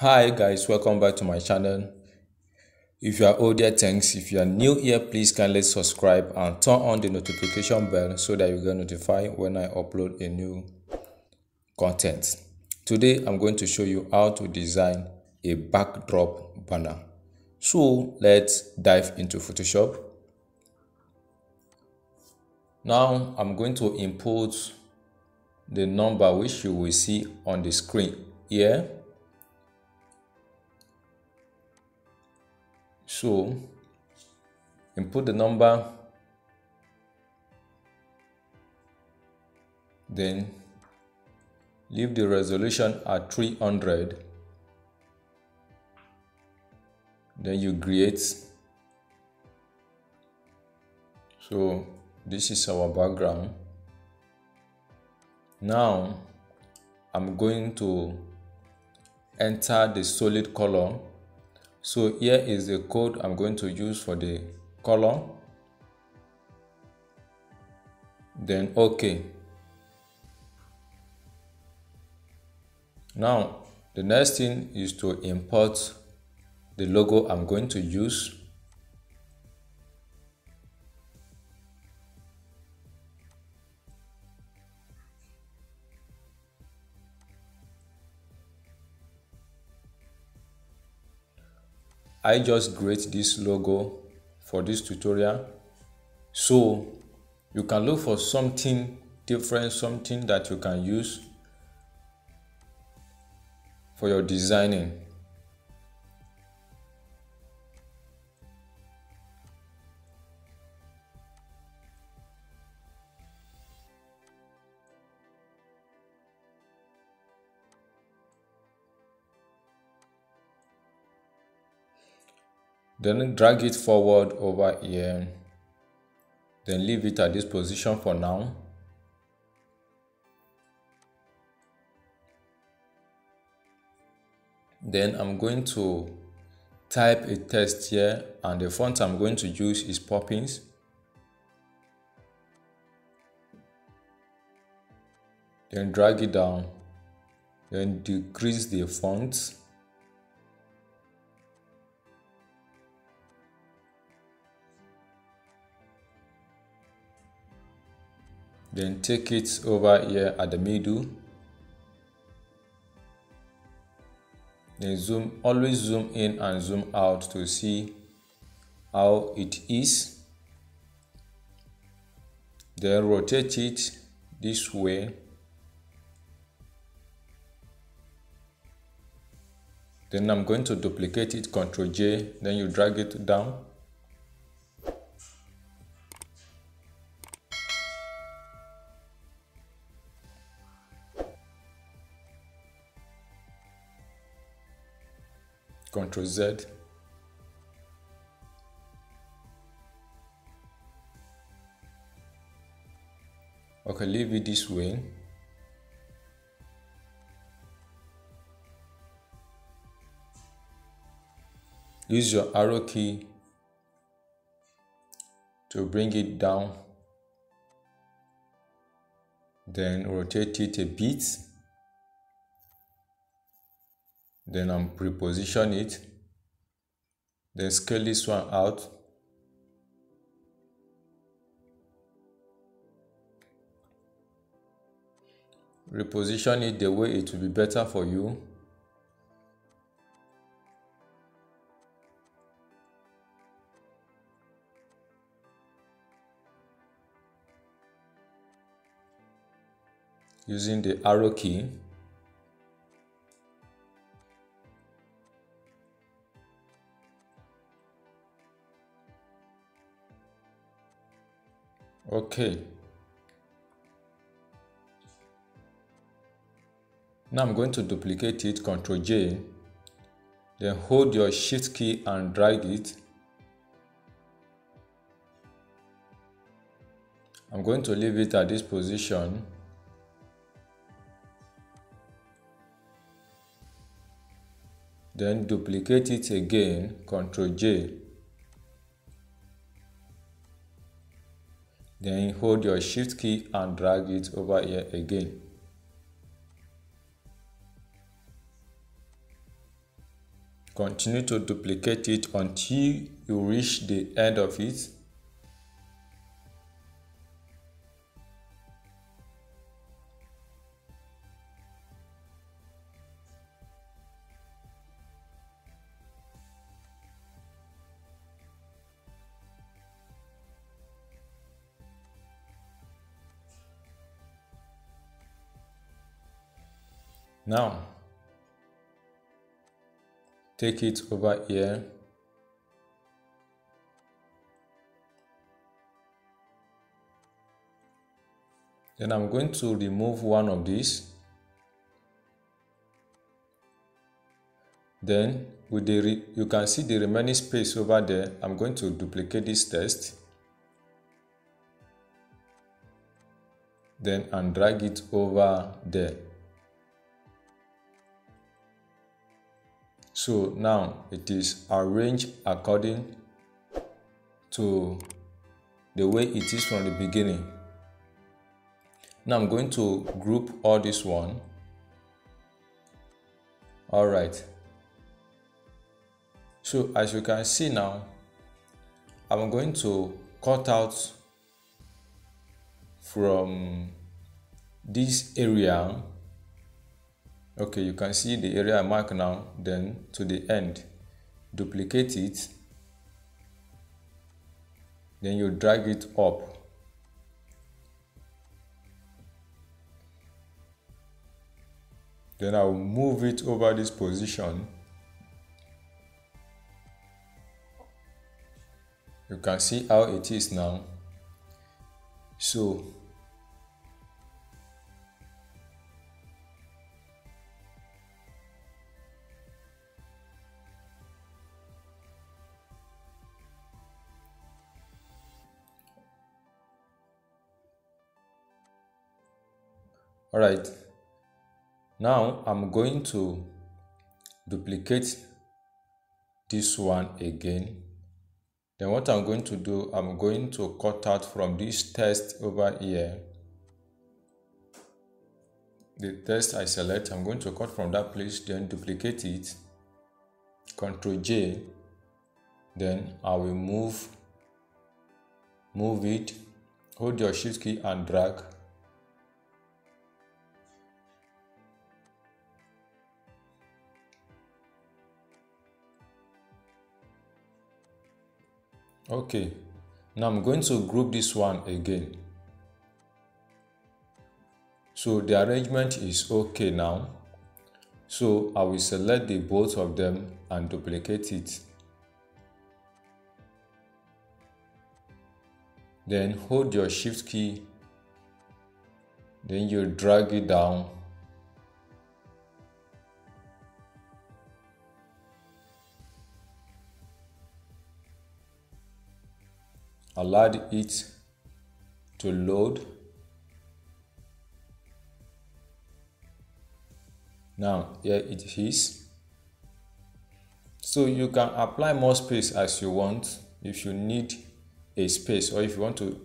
hi guys welcome back to my channel. If you are old here thanks. If you are new here please kindly subscribe and turn on the notification bell so that you get notified when i upload a new content. Today i'm going to show you how to design a backdrop banner. So let's dive into photoshop. Now i'm going to import the number which you will see on the screen here so input the number then leave the resolution at 300 then you create. So this is our background. Now I'm going to enter the solid color so here is the code I'm going to use for the color. Then OK now the next thing is to import the logo I'm going to use I just create this logo for this tutorial. So you can look for something different something that you can use for your designing then drag it forward over here. Then leave it at this position for now. Then I'm going to type a text here and the font I'm going to use is Poppins. Then drag it down. Then decrease the font then take it over here at the middle. Then zoom always zoom in and zoom out to see how it is. Then rotate it this way. Then I'm going to duplicate it ctrl J then you drag it down Ctrl Z. Okay, leave it this way. Use your arrow key to bring it down. Then rotate it a bit then I'm preposition it. Then scale this one out. Reposition it the way it will be better for you. Using the arrow key okay now I'm going to duplicate it ctrl J then hold your shift key and drag it. I'm going to leave it at this position. Then duplicate it again ctrl J Then hold your shift key and drag it over here again. continue to duplicate it until you reach the end of it Now, take it over here. Then I'm going to remove one of these. Then with the you can see the remaining space over there. I'm going to duplicate this text. Then and drag it over there. So now it is arranged according to the way it is from the beginning. Now I'm going to group all this one. All right. So as you can see now, I'm going to cut out from this area okay you can see the area I mark now then to the end duplicate it then you drag it up. Then I'll move it over this position. You can see how it is now. So all right now i'm going to duplicate this one again. Then what i'm going to do i'm going to cut out from this text over here. The text i select i'm going to cut from that place then duplicate it. Ctrl j. Then i will move move it hold your shift key and drag okay now i'm going to group this one again. So the arrangement is okay now. So i will select the both of them and duplicate it. Then hold your shift key. Then you drag it down allowed it to load. Now here it is. So you can apply more space as you want if you need a space or if you want to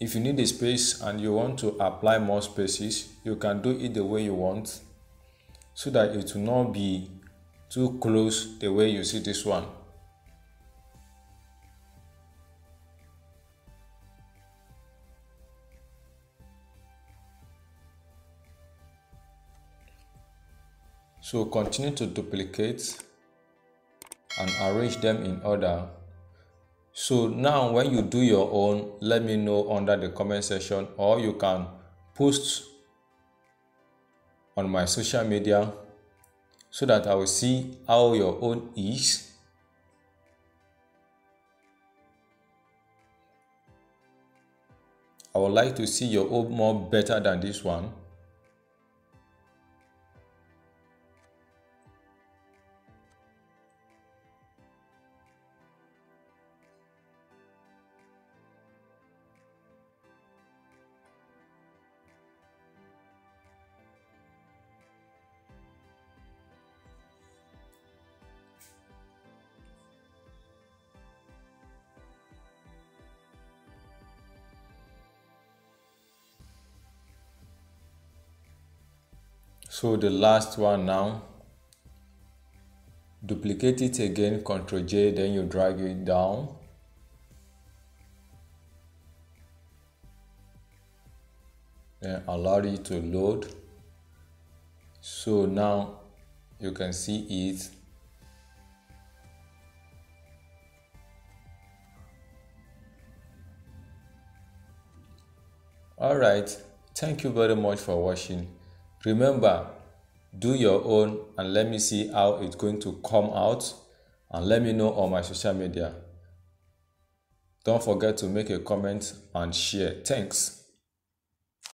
if you need a space and you want to apply more spaces you can do it the way you want so that it will not be too close the way you see this one So continue to duplicate and arrange them in order. So now when you do your own, let me know under the comment section or you can post on my social media so that I will see how your own is. I would like to see your own more better than this one. So the last one now. Duplicate it again ctrl j then you drag it down. Then allow it to load. So now you can see it. Alright thank you very much for watching remember do your own and let me see how it's going to come out and let me know on my social media. Don't forget to make a comment and share. Thanks